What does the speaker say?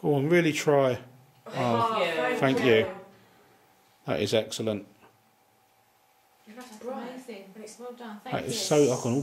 Go on, really try. Oh, you. Thank thank you. you. That is excellent. That's amazing. And it's Well done. That Thank is you. so. I can all